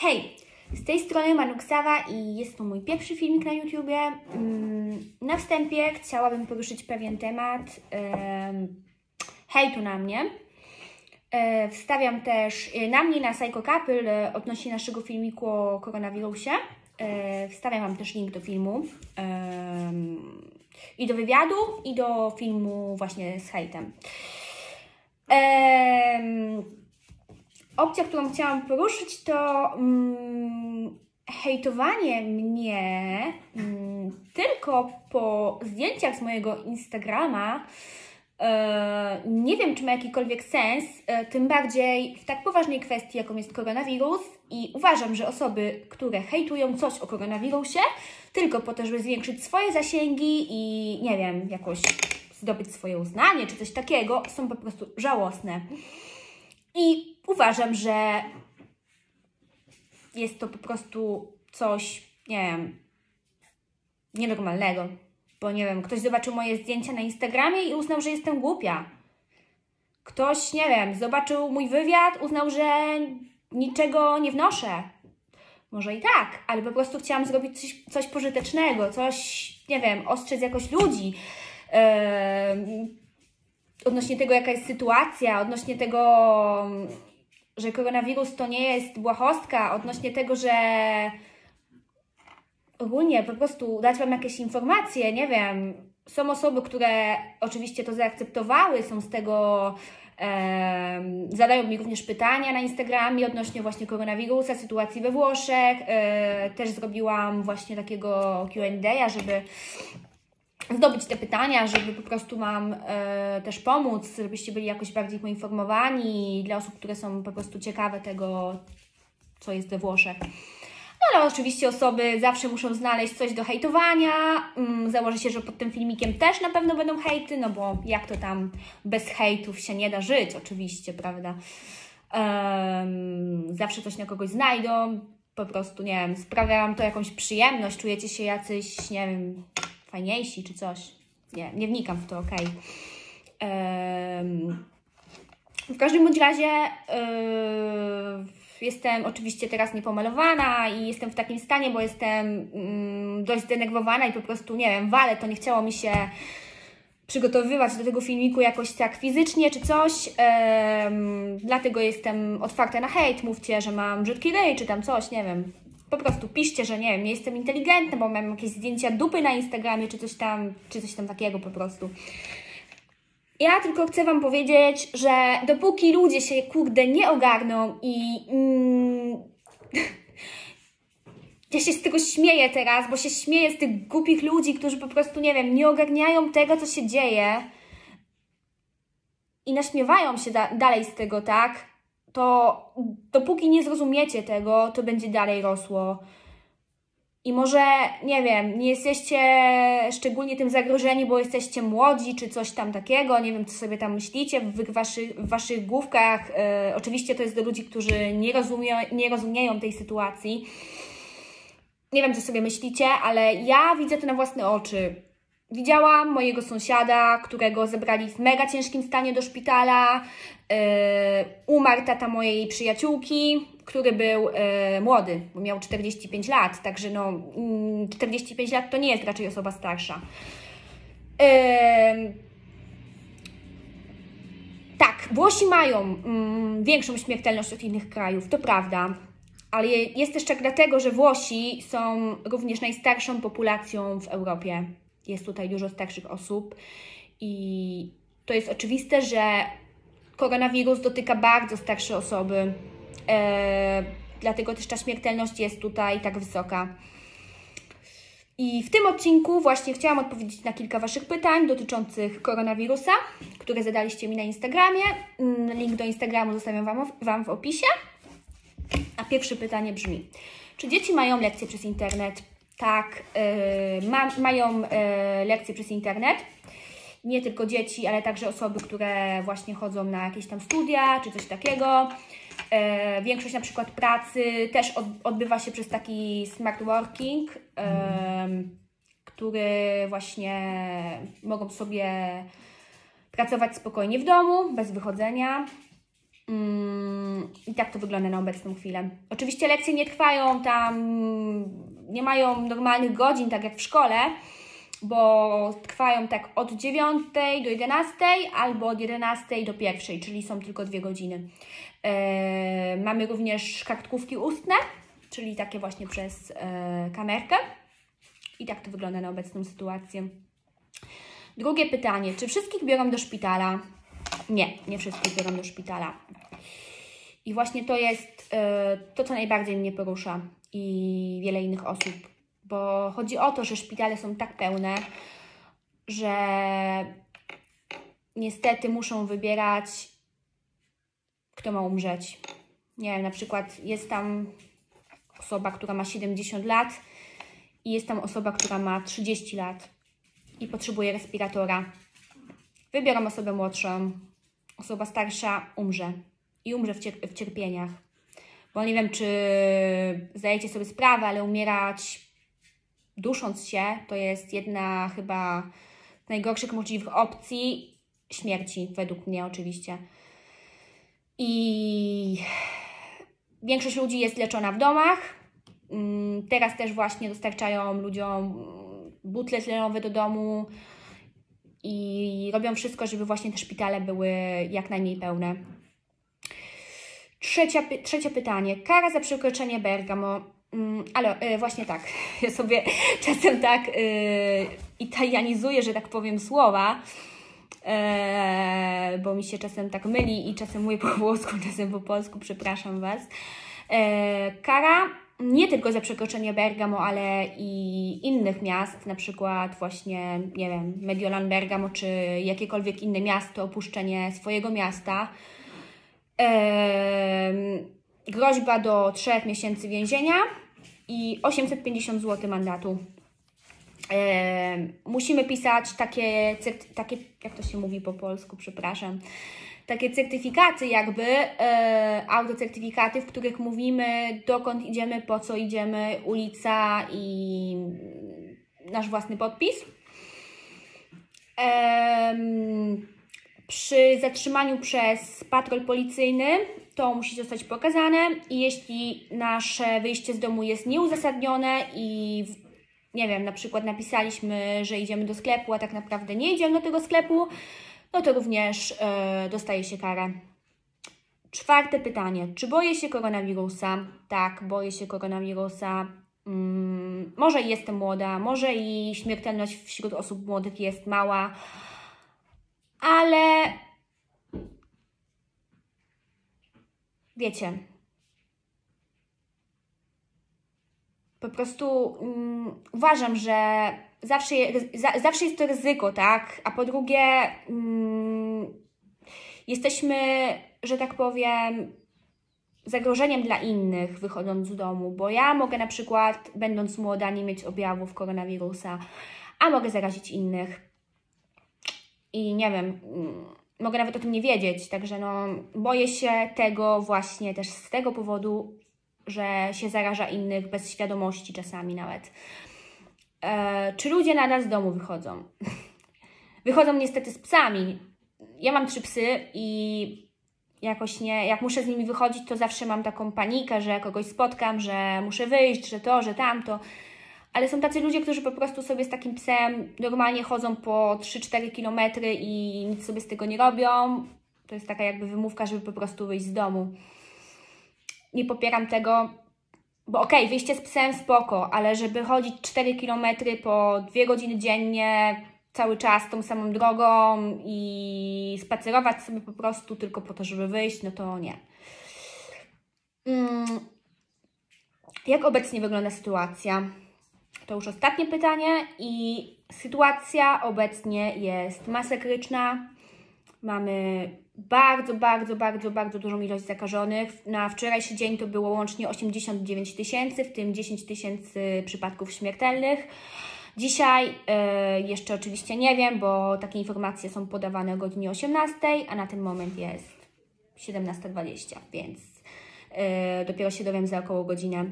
Hej, z tej strony Manuksawa i jest to mój pierwszy filmik na YouTubie. Mm, Na wstępie chciałabym poruszyć pewien temat em, hejtu na mnie. E, Wstawiam też e, na mnie na Psycho Couple e, odnośnie naszego filmiku o koronawirusie. Wstawiam Wam też link do filmu i do wywiadu i do filmu właśnie z hejtem. Em, opcja, którą chciałam poruszyć, to mm, hejtowanie mnie mm, tylko po zdjęciach z mojego Instagrama. E, nie wiem, czy ma jakikolwiek sens, e, tym bardziej w tak poważnej kwestii, jaką jest koronawirus. I uważam, że osoby, które hejtują coś o koronawirusie, tylko po to, żeby zwiększyć swoje zasięgi i nie wiem, jakoś zdobyć swoje uznanie czy coś takiego, są po prostu żałosne. I uważam, że jest to po prostu coś, nie wiem, nienormalnego. Bo nie wiem, ktoś zobaczył moje zdjęcia na Instagramie i uznał, że jestem głupia. Ktoś, nie wiem, zobaczył mój wywiad, uznał, że niczego nie wnoszę. Może i tak, ale po prostu chciałam zrobić coś, coś pożytecznego, coś, nie wiem, ostrzec jakoś ludzi. Em, odnośnie tego, jaka jest sytuacja, odnośnie tego, że koronawirus to nie jest błahostka, odnośnie tego, że ogólnie po prostu dać Wam jakieś informacje, nie wiem. Są osoby, które oczywiście to zaakceptowały, są z tego, em, zadają mi również pytania na Instagramie odnośnie właśnie koronawirusa, sytuacji we Włoszech. E, też zrobiłam właśnie takiego Q&A, żeby zdobyć te pytania, żeby po prostu Wam e, też pomóc, żebyście byli jakoś bardziej poinformowani dla osób, które są po prostu ciekawe tego, co jest we Włoszech. No ale oczywiście osoby zawsze muszą znaleźć coś do hejtowania. Mm, założę się, że pod tym filmikiem też na pewno będą hejty, no bo jak to tam bez hejtów się nie da żyć, oczywiście, prawda? Em, zawsze coś na kogoś znajdą, po prostu, nie wiem, sprawia Wam to jakąś przyjemność, czujecie się jacyś, nie wiem, fajniejsi czy coś. Nie, nie wnikam w to, okej. Em, w każdym bądź razie yy, jestem oczywiście teraz niepomalowana i jestem w takim stanie, bo jestem mm, dość zdenerwowana i po prostu, nie wiem, wale, to nie chciało mi się przygotowywać do tego filmiku jakoś tak fizycznie czy coś, em, dlatego jestem otwarta na hejt, mówcie, że mam brzydki ryj czy tam coś, nie wiem. Po prostu piszcie, że nie wiem, nie jestem inteligentna, bo mam jakieś zdjęcia dupy na Instagramie czy coś tam, czy coś tam takiego po prostu. Ja tylko chcę Wam powiedzieć, że dopóki ludzie się kurde nie ogarną i. Mm, ja się z tego śmieję teraz, bo się śmieję z tych głupich ludzi, którzy po prostu, nie wiem, nie ogarniają tego, co się dzieje i naśmiewają się da dalej z tego, tak? To dopóki nie zrozumiecie tego, to będzie dalej rosło. I może, nie wiem, nie jesteście szczególnie tym zagrożeni, bo jesteście młodzi, czy coś tam takiego, nie wiem, co sobie tam myślicie w, w waszych główkach. E, oczywiście to jest do ludzi, którzy nie, rozumie, nie rozumieją tej sytuacji. Nie wiem, co sobie myślicie, ale ja widzę to na własne oczy. Widziałam mojego sąsiada, którego zebrali w mega ciężkim stanie do szpitala. Yy, umarł tata mojej przyjaciółki, który był yy, młody, bo miał 45 lat, także no mm, 45 lat to nie jest raczej osoba starsza. Yy, tak, Włosi mają mm, większą śmiertelność od innych krajów, to prawda. Ale jest też tak dlatego, że Włosi są również najstarszą populacją w Europie. Jest tutaj dużo starszych osób i to jest oczywiste, że koronawirus dotyka bardzo starsze osoby. E, dlatego też ta śmiertelność jest tutaj tak wysoka. I w tym odcinku właśnie chciałam odpowiedzieć na kilka Waszych pytań dotyczących koronawirusa, które zadaliście mi na Instagramie. Mm, Link do Instagramu zostawiam Wam, wam w opisie. A pierwsze pytanie brzmi: czy dzieci mają lekcje przez internet? Tak, yy, ma, mają yy, lekcje przez internet. Nie tylko dzieci, ale także osoby, które właśnie chodzą na jakieś tam studia czy coś takiego. Yy, większość na przykład pracy też od, odbywa się przez taki smart working, yy, który właśnie mogą sobie pracować spokojnie w domu, bez wychodzenia. Mm, I tak to wygląda na obecną chwilę. Oczywiście lekcje nie trwają tam, nie mają normalnych godzin, tak jak w szkole, bo trwają tak od 9 do 11 albo od 11 do 1, czyli są tylko dwie godziny. E, mamy również kartkówki ustne, czyli takie właśnie przez e, kamerkę. I tak to wygląda na obecną sytuację. Drugie pytanie, czy wszystkich biorą do szpitala? Nie, nie wszystkich biorą do szpitala. I właśnie to jest e, to, co najbardziej mnie porusza i wiele innych osób, bo chodzi o to, że szpitale są tak pełne, że niestety muszą wybierać, kto ma umrzeć. Nie wiem, na przykład jest tam osoba, która ma 70 lat i jest tam osoba, która ma 30 lat i potrzebuje respiratora. Wybiorą osobę młodszą, osoba starsza umrze i umrze w, cier- w cierpieniach. Bo nie wiem, czy zdajecie sobie sprawę, ale umierać dusząc się to jest jedna chyba z najgorszych możliwych opcji śmierci, według mnie oczywiście. I większość ludzi jest leczona w domach. Mm, Teraz też właśnie dostarczają ludziom butle tlenowe do domu i robią wszystko, żeby właśnie te szpitale były jak najmniej pełne. Trzecia, trzecie pytanie. Kara za przekroczenie Bergamo. Mm, ale e, właśnie tak. Ja sobie czasem tak e, italianizuję, że tak powiem, słowa, e, bo mi się czasem tak myli i czasem mówię po włosku, czasem po polsku, przepraszam Was. Kara nie tylko za przekroczenie Bergamo, ale i innych miast, na przykład właśnie, nie wiem, Mediolan Bergamo, czy jakiekolwiek inne miasto, opuszczenie swojego miasta. Groźba do 3 miesięcy więzienia i 850 zł mandatu. Musimy pisać takie, takie, jak to się mówi po polsku, przepraszam, takie certyfikaty jakby, e, autocertyfikaty, w których mówimy dokąd idziemy, po co idziemy, ulica i nasz własny podpis. Em, przy zatrzymaniu przez patrol policyjny to musi zostać pokazane i jeśli nasze wyjście z domu jest nieuzasadnione i nie wiem, na przykład napisaliśmy, że idziemy do sklepu, a tak naprawdę nie idziemy do tego sklepu, no to również e, dostaje się karę. Czwarte pytanie. Czy boję się koronawirusa? Tak, boję się koronawirusa. Mm, może i jestem młoda, może i śmiertelność wśród osób młodych jest mała, ale wiecie, po prostu mm, uważam, że zawsze, za, zawsze jest to ryzyko, tak? A po drugie, mm, jesteśmy, że tak powiem, zagrożeniem dla innych wychodząc z domu, bo ja mogę na przykład, będąc młoda, nie mieć objawów koronawirusa, a mogę zarazić innych. I nie wiem, mm, mogę nawet o tym nie wiedzieć, także no, boję się tego właśnie też z tego powodu, że się zaraża innych bez świadomości czasami nawet. E, czy ludzie nadal z domu wychodzą? wychodzą niestety z psami. Ja mam trzy psy i jakoś nie, jak muszę z nimi wychodzić, to zawsze mam taką panikę, że kogoś spotkam, że muszę wyjść, że to, że tamto. Ale są tacy ludzie, którzy po prostu sobie z takim psem normalnie chodzą po 3-4 kilometry i nic sobie z tego nie robią. To jest taka jakby wymówka, żeby po prostu wyjść z domu. Nie popieram tego, bo okej, wyjście z psem spoko, ale żeby chodzić 4 kilometry po 2 godziny dziennie, cały czas tą samą drogą i spacerować sobie po prostu tylko po to, żeby wyjść, no to nie. Mm. Jak obecnie wygląda sytuacja? To już ostatnie pytanie i sytuacja obecnie jest masakryczna. Mamy bardzo, bardzo, bardzo, bardzo dużą ilość zakażonych. Na wczorajszy dzień to było łącznie 89 tysięcy, w tym 10 tysięcy przypadków śmiertelnych. Dzisiaj e, jeszcze oczywiście nie wiem, bo takie informacje są podawane o godzinie 18, a na ten moment jest 17.20, więc e, dopiero się dowiem za około godzinę.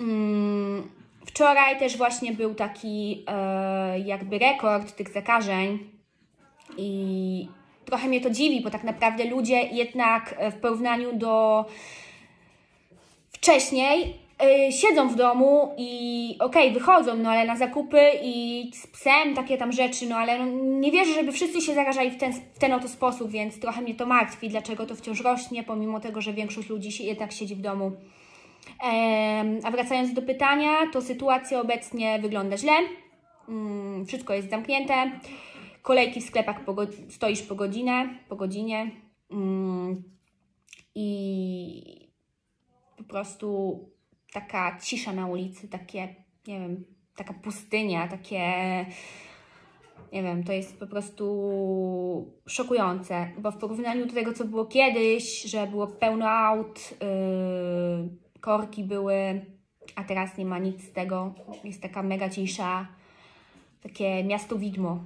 Mm, wczoraj też właśnie był taki e, jakby rekord tych zakażeń i trochę mnie to dziwi, bo tak naprawdę ludzie jednak e, w porównaniu do wcześniej yy, siedzą w domu i okej, okay, wychodzą, no ale na zakupy i z psem takie tam rzeczy, no ale no, nie wierzę, żeby wszyscy się zarażali w ten, w ten oto sposób, więc trochę mnie to martwi, dlaczego to wciąż rośnie, pomimo tego, że większość ludzi jednak siedzi w domu. A wracając do pytania, to sytuacja obecnie wygląda źle. Mm, wszystko jest zamknięte. Kolejki w sklepach po, stoisz po godzinę, po godzinie. Mm, I po prostu taka cisza na ulicy, takie, nie wiem, taka pustynia, takie nie wiem, to jest po prostu szokujące, bo w porównaniu do tego, co było kiedyś, że było pełno aut, yy, korki były, a teraz nie ma nic z tego. Jest taka mega cisza, takie miasto widmo.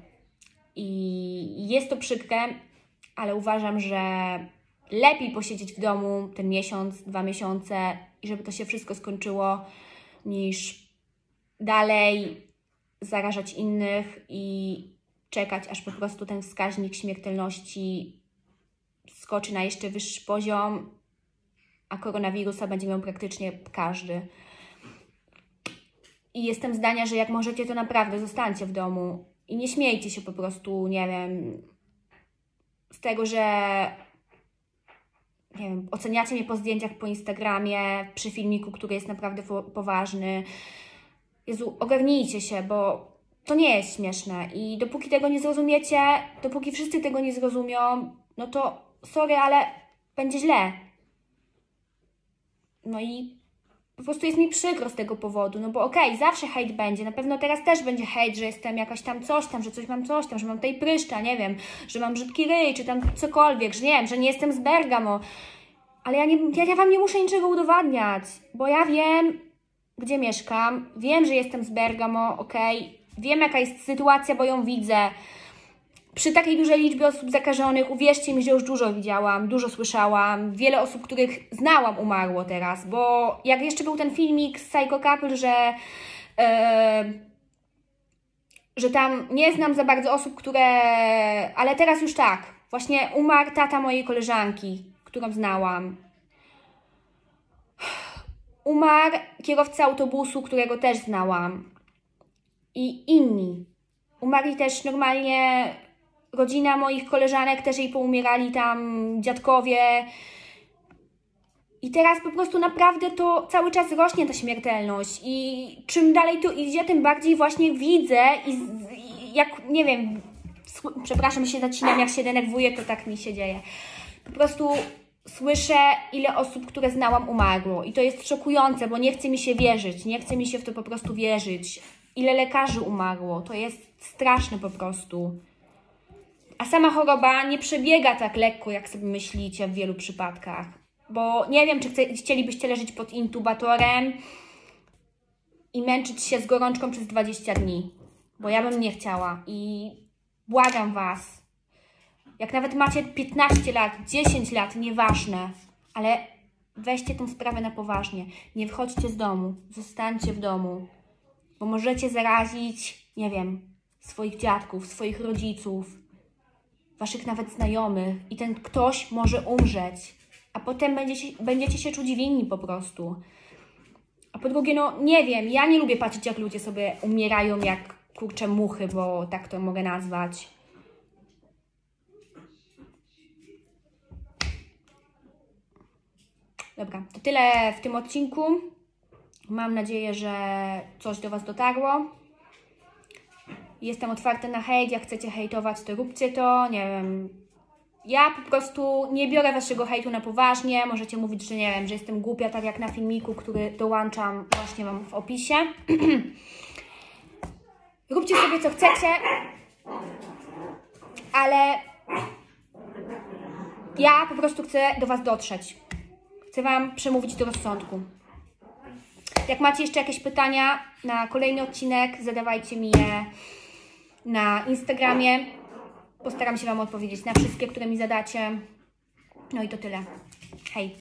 I jest to przykre, ale uważam, że lepiej posiedzieć w domu ten miesiąc, dwa miesiące i żeby to się wszystko skończyło, niż dalej zarażać innych i czekać, aż po prostu ten wskaźnik śmiertelności skoczy na jeszcze wyższy poziom, a koronawirusa będzie miał praktycznie każdy. I jestem zdania, że jak możecie, to naprawdę zostańcie w domu i nie śmiejcie się po prostu, nie wiem, z tego, że nie wiem, oceniacie mnie po zdjęciach po Instagramie, przy filmiku, który jest naprawdę poważny. Jezu, ogarnijcie się, bo to nie jest śmieszne i dopóki tego nie zrozumiecie, dopóki wszyscy tego nie zrozumią, no to sorry, ale będzie źle. No i po prostu jest mi przykro z tego powodu, no bo okej, okay, zawsze hejt będzie, na pewno teraz też będzie hejt, że jestem jakaś tam coś tam, że coś mam coś tam, że mam tej pryszcza, nie wiem, że mam brzydki ryj, czy tam cokolwiek, że nie wiem, że nie jestem z Bergamo. Ale ja, nie, ja, ja Wam nie muszę niczego udowadniać, bo ja wiem, gdzie mieszkam, wiem, że jestem z Bergamo, okej, okay, wiem jaka jest sytuacja, bo ją widzę, przy takiej dużej liczbie osób zakażonych, uwierzcie mi, że już dużo widziałam, dużo słyszałam, wiele osób, których znałam, umarło teraz, bo jak jeszcze był ten filmik z Psycho Couple, że, yy, że tam nie znam za bardzo osób, które. Ale teraz już tak. Właśnie umarł tata mojej koleżanki, którą znałam. Umarł kierowca autobusu, którego też znałam. I inni. Umarli też normalnie rodzina moich koleżanek też jej poumierali tam dziadkowie. I teraz po prostu naprawdę to cały czas rośnie ta śmiertelność i czym dalej to idzie, tym bardziej właśnie widzę i, i jak, nie wiem, przepraszam, się zacinam, jak się denerwuję, to tak mi się dzieje. Po prostu słyszę, ile osób, które znałam, umarło. I to jest szokujące, bo nie chce mi się wierzyć, nie chce mi się w to po prostu wierzyć. Ile lekarzy umarło, to jest straszne po prostu. A sama choroba nie przebiega tak lekko, jak sobie myślicie w wielu przypadkach. Bo nie wiem, czy chcielibyście leżeć pod intubatorem i męczyć się z gorączką przez 20 dni. Bo ja bym nie chciała. I błagam Was, jak nawet macie 15 lat, 10 lat, nieważne, ale weźcie tę sprawę na poważnie. Nie wychodźcie z domu, zostańcie w domu, bo możecie zarazić, nie wiem, swoich dziadków, swoich rodziców, waszych nawet znajomych i ten ktoś może umrzeć, a potem będziecie, będziecie się czuć winni po prostu. A po drugie, no nie wiem, ja nie lubię patrzeć, jak ludzie sobie umierają jak kurcze muchy, bo tak to mogę nazwać. Dobra, to tyle w tym odcinku. Mam nadzieję, że coś do Was dotarło. Jestem otwarta na hejt, jak chcecie hejtować, to róbcie to, nie wiem. Ja po prostu nie biorę Waszego hejtu na poważnie. Możecie mówić, że nie wiem, że jestem głupia, tak jak na filmiku, który dołączam właśnie Wam w opisie. róbcie sobie co chcecie, ale ja po prostu chcę do Was dotrzeć. Chcę Wam przemówić do rozsądku. Jak macie jeszcze jakieś pytania na kolejny odcinek, zadawajcie mi je na Instagramie. Postaram się Wam odpowiedzieć na wszystkie, które mi zadacie. No i to tyle. Hej!